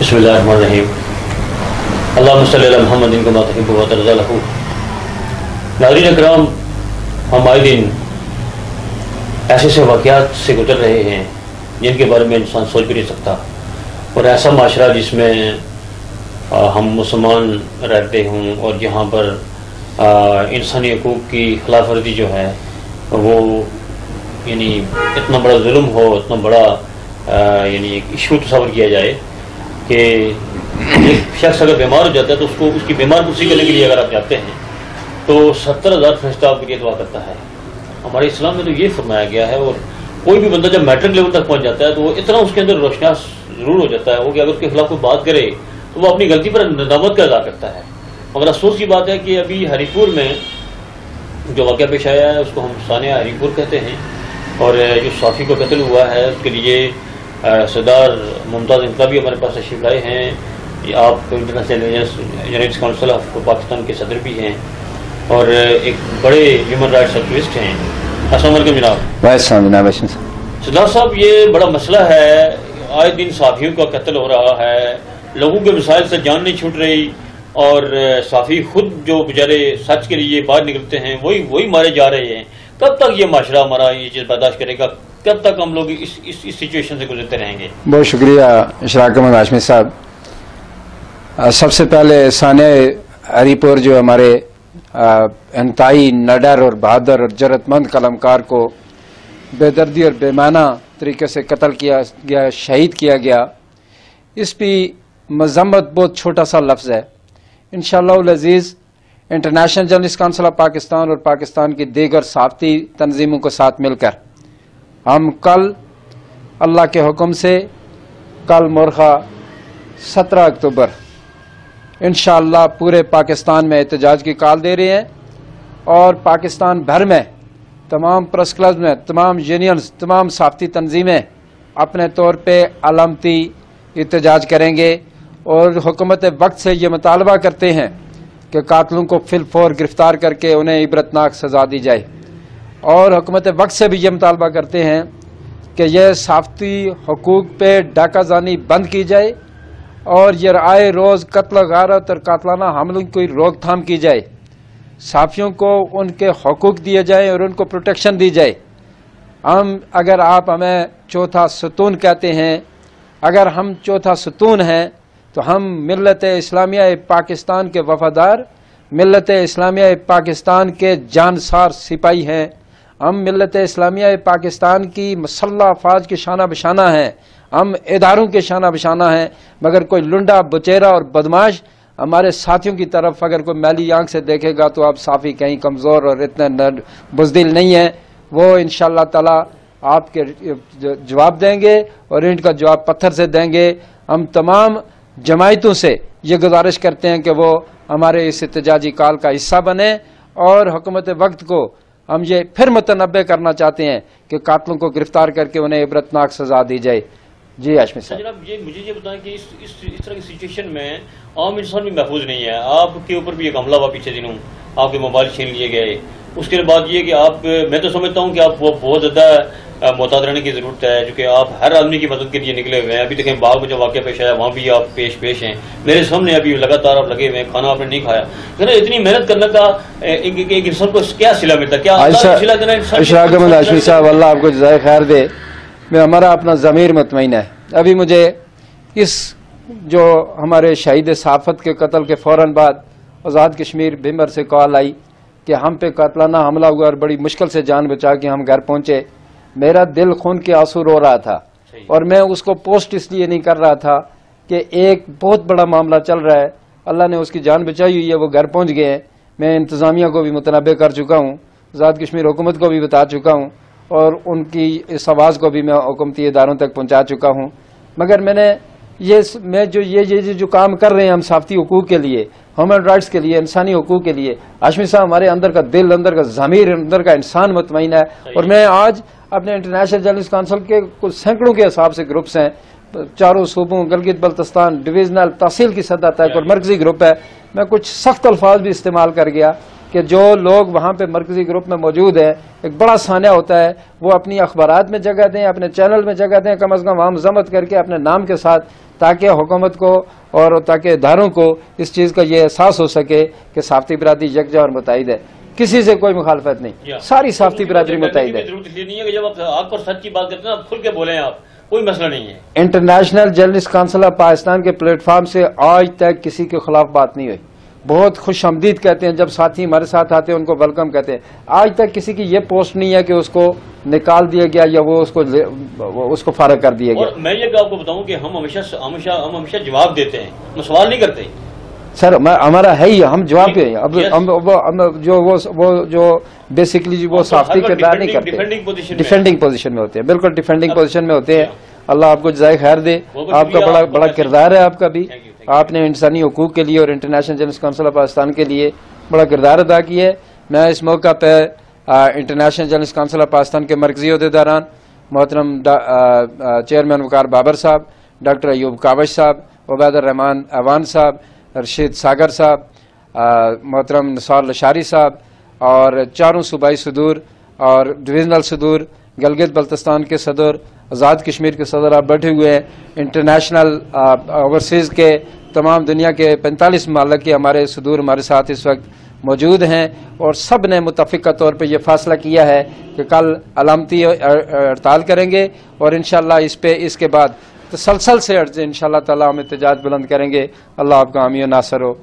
بسم اللہ الرحمن الرحیم. اللہ صلی اللہ محمد ان کو ماتحب و ترضا لہو ناظرین اکرام ہم آئے دن ایسے ایسے واقعات سے گزر رہے ہیں جن کے بارے میں انسان سوچ بھی نہیں سکتا۔ اور ایسا معاشرہ جس میں ہم مسلمان رہتے ہوں اور جہاں پر انسانی حقوق کی خلاف ورزی جو ہے، وہ یعنی اتنا بڑا ظلم ہو، اتنا بڑا یعنی ایک ایشو تصور کیا جائے۔ کہ ایک شخص اگر بیمار ہو جاتا ہے تو اس کو اس کی بیمار کرسی کرنے کے لیے اگر آپ جاتے ہیں، تو ستر ہزار فرشتہ آپ کے لیے دعا کرتا ہے۔ ہمارے اسلام میں تو یہ فرمایا گیا ہے اور کوئی بھی بندہ جب میٹرک لیول تک پہنچ جاتا ہے تو وہ اتنا اس کے اندر روشناس ضرور ہو جاتا ہے وہ کہ اگر اس کے خلاف کوئی بات کرے تو وہ اپنی غلطی پر ندامت کا ادا کرتا ہے۔ مگر افسوس کی بات ہے کہ ابھی ہری پور میں جو واقعہ پیش آیا ہے، اس کو ہم ثانیہ ہری پور کہتے ہیں اور جو صافی کو قتل ہوا ہے، اس کے لیے صدار ممتاز انقلابی ہمارے پاس تشریف لائے ہیں۔ آپ international journalist council of Pakistan کے صدر بھی ہیں۔ اور ایک بڑے ہیومن رائٹس ایکٹیوسٹ ہیں۔ السلام علیکم جناب۔ وعلیکم جناب صدار صاحب یہ بڑا مسئلہ ہے۔ آئے دن صحافیوں کا قتل ہو رہا ہے۔ لوگوں کے مسائل سے جان نہیں چھوٹ رہی۔ اور صحافی خود جو بیچارے سچ کے لیے باہر نکلتے ہیں وہی وہی مارے جا رہے ہیں۔ کب تک یہ معاشرہ ہمارا یہ چیز برداشت کرے گا؟ کب تک ہم لوگ اس اس اس سچویشن سے گزرتے رہیں گے؟ بہت شکریہ اشراق احمد ہاشمی صاحب۔ سب سے پہلے ثانیہ ہری پور جو ہمارے انتہائی نڈر اور بہادر اور جرت مند قلمکار کو بے دردی اور بے معنی طریقے سے قتل کیا گیا، شہید کیا گیا، اس پہ مذمت بہت چھوٹا سا لفظ ہے۔ انشاءاللہ العزیز، international journalist council of Pakistan اور پاکستان کی دیگر صافتی تنظیموں کے ساتھ مل کر۔ ہم کل اللہ کے حکم سے کل مرخہ سترہ اکتوبر انشاءاللہ پورے پاکستان میں احتجاج کی کال دے رہے ہیں اور پاکستان بھر میں تمام پریس کلب میں، تمام یونینز، تمام صافتی تنظیمیں اپنے طور پہ علامتی احتجاج کریں گے اور حکومت وقت سے یہ مطالبہ کرتے ہیں کہ قاتلوں کو فل فور گرفتار کر کے انہیں عبرتناک سزا دی جائے۔ اور حکومت وقت سے بھی یہ مطالبہ کرتے ہیں کہ یہ صافتی حقوق پہ ڈاکہ زانی بند کی جائے اور یہ آئے روز قتل غارت اور قاتلانہ حملوں کی روک تھام کی جائے۔ صحافیوں کو ان کے حقوق دیے جائیں اور ان کو پروٹیکشن دی جائے۔ ہم اگر آپ ہمیں چوتھا ستون کہتے ہیں، اگر ہم چوتھا ستون ہیں تو ہم ملت اسلامیہ پاکستان کے وفادار، ملت اسلامیہ پاکستان کے جانسار سپاہی ہیں۔ ہم ملت اسلامیہ پاکستان کی مسلح افواج کے شانہ بشانہ ہیں، ہم اداروں کے شانہ بشانہ ہیں، مگر کوئی لنڈا، بچیرا اور بدماش ہمارے ساتھیوں کی طرف اگر کوئی میلی آنکھ سے دیکھے گا تو آپ صافی کہیں کمزور اور اتنے بزدل نہیں ہیں۔ وہ انشاءاللہ تعالی آپ کے جواب دیں گے اور ان کا جواب پتھر سے دیں گے۔ ہم تمام جماعتوں سے یہ گزارش کرتے ہیں کہ وہ ہمارے اس احتجاجی کال کا حصہ بنے اور حکومت وقت کو ہم یہ پھر متنبع کرنا چاہتے ہیں کہ قاتلوں کو گرفتار کر کے انہیں عبرتناک سزا دی جائے۔ جی ہاشمی صاحب۔ جناب، یہ مجھے یہ بتائیں کہ اس اس اس طرح کی سچویشن میں عام انسان بھی محفوظ نہیں ہے۔ آپ کے اوپر بھی ایک حملہ ہوا پیچھے دنوں۔ آپ کے موبائل چھین لیے گئے۔ اس کے بعد یہ کہ آپ، میں تو سمجھتا ہوں کہ آپ بہت زیادہ محتاط رہنے کی ضرورت ہے چونکہ آپ ہر آدمی کی مدد کے لیے نکلے ہوئے ہیں۔ ابھی دیکھیں باغ میں جو واقعہ پیش آیا وہاں بھی آپ پیش پیش ہیں۔ میرے سامنے ابھی لگاتار آپ لگے ہوئے ہیں کھانا آپ نے نہیں کھایا۔ لیکن اتنی محنت کرنے کا ایک انسان کو کیا سلا ملتا؟ کیا اشراق احمد ہاشمی صاحب اللہ آپ کو جزائے خیر دے۔ میں ہمارا اپنا ضمیر مطمئن ہے۔ ابھی مجھے اس جو ہمارے شہید صحافت کے قتل کے فوراً بعد آزاد کشمیر بھمر سے کال آئی کہ ہم پہ قاتلانہ حملہ ہوا اور بڑی مشکل سے جان بچا کے ہم گھر پہنچے۔ میرا دل خون کے آنسو رو رہا تھا۔ اور میں اس کو پوسٹ اس لیے نہیں کر رہا تھا کہ ایک بہت بڑا معاملہ چل رہا ہے۔ اللہ نے اس کی جان بچائی ہوئی ہے وہ گھر پہنچ گئے ہیں۔ میں انتظامیہ کو بھی متنوع کر چکا ہوں آزاد کشمیر حکومت کو بھی بتا چکا ہوں اور ان کی اس آواز کو بھی میں حکومتی اداروں تک پہنچا چکا ہوں۔ مگر میں نے یہ میں جو یہ یہ جو کام کر رہے ہیں ہم صافتی حقوق کے لیے ہیومن رائٹس کے لیے انسانی حقوق کے لیے ہاشمی صاحب ہمارے اندر کا دل اندر کا ضمیر اندر کا انسان مطمئن ہے۔ اور میں آج اپنے انٹرنیشنل جرنلسٹ کونسل کے کچھ سینکڑوں کے حساب سے گروپس ہیں۔ چاروں صوبوں گلگت بلتستان ڈویژنل تحصیل کی سطح تک اور مرکزی گروپ ہے۔ میں کچھ سخت الفاظ بھی استعمال کر گیا۔ کہ جو لوگ وہاں پہ مرکزی گروپ میں موجود ہیں ایک بڑا سانیہ ہوتا ہے وہ اپنی اخبارات میں جگہ دیں اپنے چینل میں جگہ دیں کم از کم وہاں مذمت کر کے اپنے نام کے ساتھ تاکہ حکومت کو اور تاکہ اداروں کو اس چیز کا یہ احساس ہو سکے کہ صافتی برادری یکجا اور متحد ہے۔ کسی سے کوئی مخالفت نہیں۔ ساری صافتی برادری متحد ہے۔ جب آپ سچ کی بات کرتے ہیں آپ کھل کے بولیں آپ کوئی مسئلہ نہیں ہے۔ International journalist council of Pakistan کے پلیٹ فارم سے آج تک کسی کے خلاف بات نہیں ہوئی۔ بہت خوش آمدید کہتے ہیں جب ساتھی ہمارے ساتھ آتے ہیں ان کو ویلکم کہتے ہیں۔ آج تک کسی کی یہ پوسٹ نہیں ہے کہ اس کو نکال دیا گیا یا وہ اس کو وہ اس کو فارغ کر دیا گیا۔ میں یہ کہ آپ کو بتاؤں کہ ہم ہمیشہ ہمیشہ ہم ہمیشہ جواب دیتے ہیں۔ ہم سوال نہیں کرتے۔ سر ہمارا ہے ہی ہم جواب پہ ہیں۔ اب. ہم وہ- جو وہ وہ جو بیسکلی وہ ہم تو صافتی کردار نہیں کرتے۔ ڈیفینڈنگ پوزیشن میں ہوتے ہیں۔ بالکل ڈیفینڈنگ پوزیشن میں ہوتے ہیں. اللہ آپ کو جزائے خیر دے۔ آپ کا بڑا کردار ہے آپ کا بھی۔ آپ نے انسانی حقوق کے لیے اور international journalist council of Pakistan کے لیے بڑا کردار ادا کیا ہے۔ میں اس موقع پہ international journalist council of Pakistan کے مرکزی عہدیداران، محترم چیئرمین وقار بابر صاحب ڈاکٹر ایوب کابش صاحب، عبید الرحمان ایوان صاحب، رشید ساگر صاحب محترم نثار لشاری صاحب اور چاروں صوبائی صدور اور ڈویژنل صدور، گلگت بلتستان کے صدر، آزاد کشمیر کے صدر آپ بیٹھے ہوئے ہیں۔ انٹرنیشنل اوورسیز کے تمام دنیا کے پینتالیس ممالک کے ہمارے صدور ہمارے ساتھ اس وقت موجود ہیں اور سب نے متفقہ طور پہ یہ فیصلہ کیا ہے کہ کل علامتی ہڑتال کریں گے اور انشاءاللہ اس پہ اس کے بعد تسلسل سے ان شاء اللہ تعالیٰ ہم احتجاج بلند کریں گے۔ اللہ آپ کا حامی و ناصر ہو۔